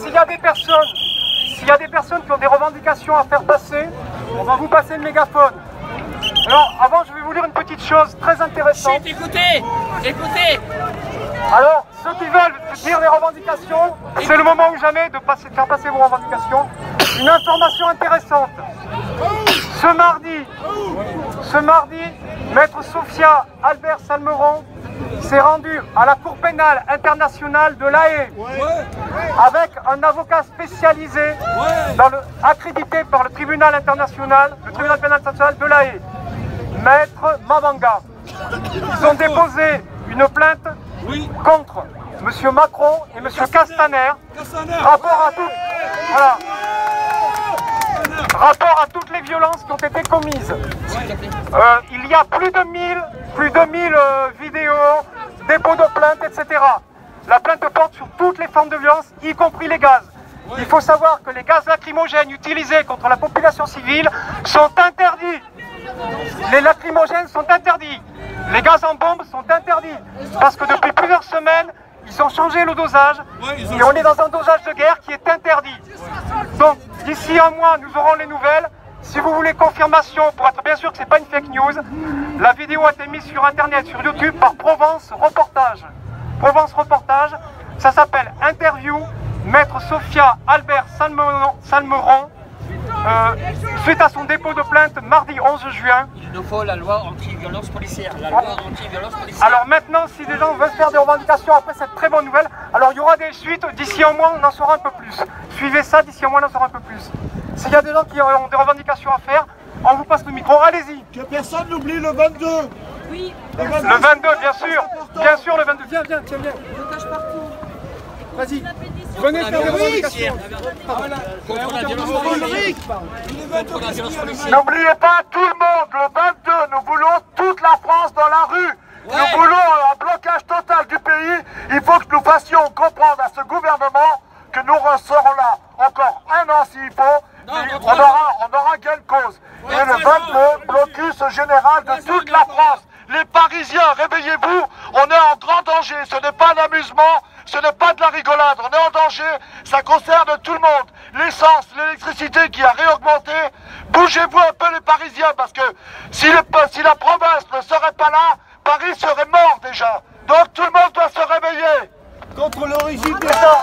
s'il y a des personnes, s'il y a des personnes qui ont des revendications à faire passer, on va vous passer le mégaphone. Alors, avant, je vais vous dire une petite chose très intéressante. Chut, écoutez Écoutez Alors, ceux qui veulent dire des revendications, c'est le moment ou jamais de, passer, de faire passer vos revendications. Une information intéressante. Ce mardi, ce mardi, Maître Sophia Albert Salmeron s'est rendu à la Cour pénale internationale de l'AE avec un avocat spécialisé dans le, accrédité par le tribunal international, le tribunal pénal international de l'AE, Maître Mabanga. Ils ont déposé une plainte contre M. Macron et M. Castaner, rapport à tout, voilà, rapport à toutes les violences qui ont été commises. Euh, il y a plus de 1000, plus de 1000 euh, vidéos, dépôts de plaintes, etc. La plainte porte sur toutes les formes de violence, y compris les gaz. Il faut savoir que les gaz lacrymogènes utilisés contre la population civile sont interdits. Les lacrymogènes sont interdits. Les gaz en bombe sont interdits. Parce que depuis plusieurs semaines, ils ont changé le dosage. Et on est dans un dosage de guerre qui est interdit. Donc, d'ici un mois, nous aurons les nouvelles. Si vous voulez confirmation, pour être bien sûr que ce n'est pas une fake news, la vidéo a été mise sur Internet, sur YouTube, par Provence Reportage. Provence Reportage, ça s'appelle Interview, Maître Sophia Albert Salmeron, Salmeron euh, suite à son dépôt de plainte mardi 11 juin. Il nous faut la loi anti-violence policière. La loi anti-violence policière. Alors maintenant, si des gens veulent faire des revendications après cette très bonne nouvelle, alors il y aura des suites, d'ici un mois on en saura un peu plus. Suivez ça, d'ici un mois on en saura un peu plus. S'il y a des gens qui ont des revendications à faire, on vous passe le micro, allez-y. Que personne n'oublie le 22 Oui, Le 22, bien sûr, bien sûr le 22. Viens, viens, tiens, viens. blocage partout. Vas-y, venez faire des revendications. N'oubliez pas tout le monde, le 22, nous voulons toute la France dans la rue. Nous voulons un blocage total du pays. Il faut que nous fassions comprendre à ce gouvernement que nous serons là encore un an s'il faut. On aura, on aura gain de cause. Et le 22, blocus général de toute la France. Les Parisiens, réveillez-vous, on est en grand danger. Ce n'est pas un amusement, ce n'est pas de la rigolade. On est en danger, ça concerne tout le monde. L'essence, l'électricité qui a réaugmenté. Bougez-vous un peu les Parisiens parce que si, le- si la province ne serait pas là, Paris serait mort déjà. Donc tout le monde doit se réveiller. Contre l'origine d'État.